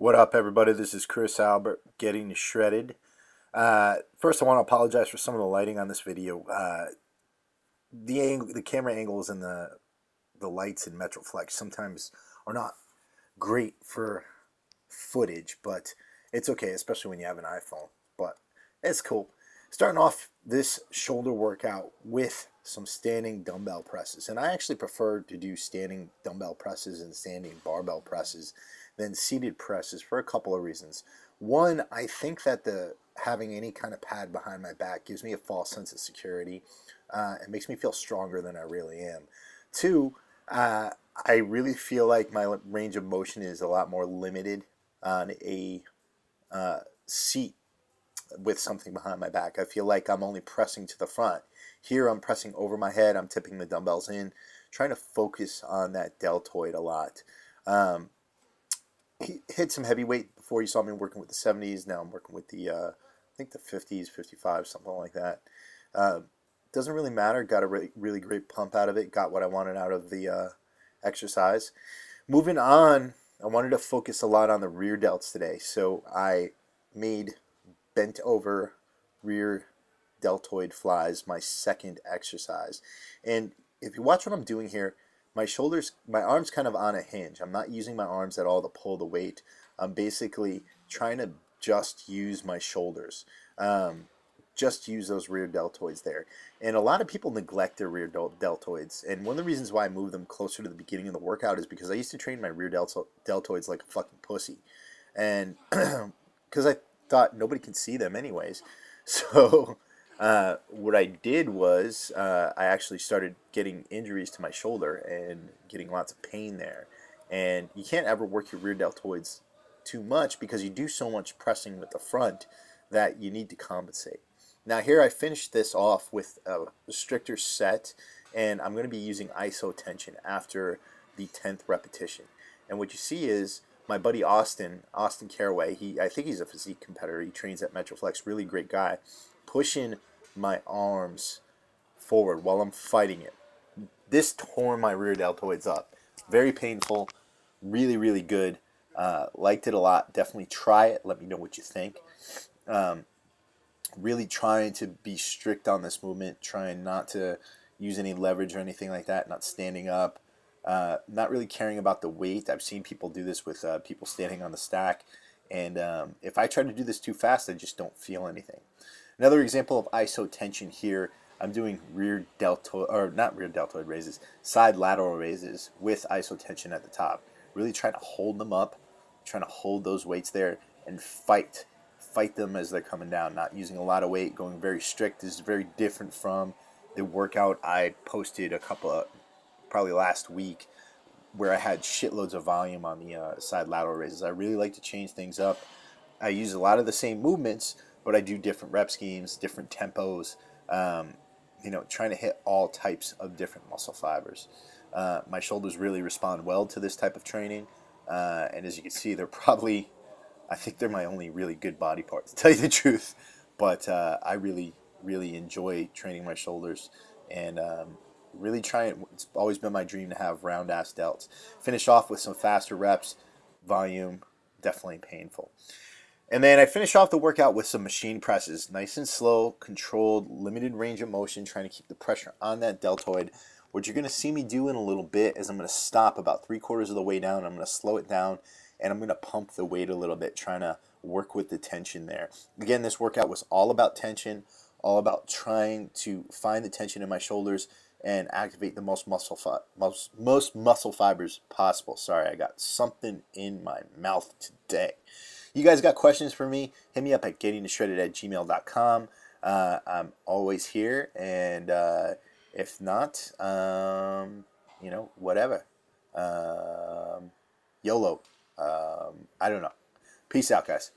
What up, everybody? This is Chris Albert getting shredded. Uh, first, I want to apologize for some of the lighting on this video. Uh, the angle, the camera angles and the the lights in Metroflex sometimes are not great for footage, but it's okay, especially when you have an iPhone. But it's cool. Starting off this shoulder workout with some standing dumbbell presses. And I actually prefer to do standing dumbbell presses and standing barbell presses than seated presses for a couple of reasons. One, I think that the having any kind of pad behind my back gives me a false sense of security. Uh, it makes me feel stronger than I really am. Two, uh, I really feel like my range of motion is a lot more limited on a uh, seat with something behind my back. I feel like I'm only pressing to the front. Here I'm pressing over my head, I'm tipping the dumbbells in, trying to focus on that deltoid a lot. Um, hit some heavy weight before you saw me working with the 70s. Now I'm working with the, uh, I think the 50s, 55, something like that. Uh, doesn't really matter. Got a really, really great pump out of it. Got what I wanted out of the uh, exercise. Moving on, I wanted to focus a lot on the rear delts today. So I made bent over rear deltoid flies my second exercise. And if you watch what I'm doing here, my shoulders, my arms kind of on a hinge. I'm not using my arms at all to pull the weight. I'm basically trying to just use my shoulders. Um, just use those rear deltoids there. And a lot of people neglect their rear del deltoids. And one of the reasons why I move them closer to the beginning of the workout is because I used to train my rear deltoids like a fucking pussy. And because I thought nobody can see them anyways. So uh, what I did was uh, I actually started getting injuries to my shoulder and getting lots of pain there. And you can't ever work your rear deltoids too much because you do so much pressing with the front that you need to compensate. Now here I finished this off with a stricter set and I'm going to be using iso tension after the 10th repetition. And what you see is my buddy Austin, Austin Caraway, he I think he's a physique competitor. He trains at Metroflex, really great guy, pushing my arms forward while I'm fighting it. This tore my rear deltoids up. Very painful, really, really good. Uh, liked it a lot. Definitely try it. Let me know what you think. Um, really trying to be strict on this movement, trying not to use any leverage or anything like that, not standing up. Uh, not really caring about the weight. I've seen people do this with uh, people standing on the stack. And um, if I try to do this too fast, I just don't feel anything. Another example of iso tension here, I'm doing rear deltoid, or not rear deltoid raises, side lateral raises with iso tension at the top. Really trying to hold them up, trying to hold those weights there and fight. Fight them as they're coming down, not using a lot of weight, going very strict. This is very different from the workout I posted a couple of, probably last week where I had shitloads of volume on the uh, side lateral raises. I really like to change things up. I use a lot of the same movements, but I do different rep schemes, different tempos. Um, you know, trying to hit all types of different muscle fibers. Uh, my shoulders really respond well to this type of training, uh, and as you can see, they're probably, I think they're my only really good body part, to tell you the truth. But uh, I really, really enjoy training my shoulders, and um, really trying. It's always been my dream to have round ass delts. Finish off with some faster reps, volume, definitely painful. And then I finish off the workout with some machine presses, nice and slow, controlled, limited range of motion, trying to keep the pressure on that deltoid. What you're going to see me do in a little bit is I'm going to stop about three quarters of the way down. I'm going to slow it down and I'm going to pump the weight a little bit, trying to work with the tension there. Again, this workout was all about tension, all about trying to find the tension in my shoulders and activate the most muscle most most muscle fibers possible. Sorry, I got something in my mouth today. You guys got questions for me? Hit me up at gettingshredded at gmail.com. Uh, I'm always here, and uh, if not, um, you know, whatever. Um, YOLO. Um, I don't know. Peace out, guys.